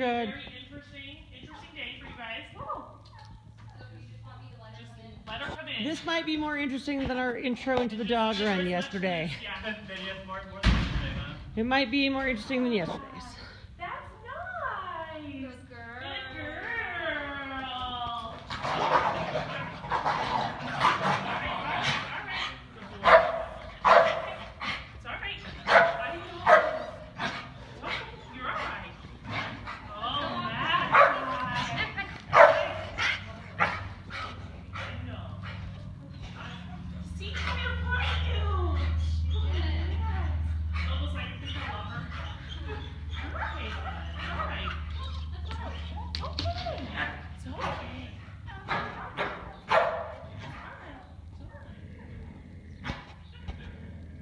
good. Very This might be more interesting than our intro into the dog run yesterday. It might be more interesting than yesterday's.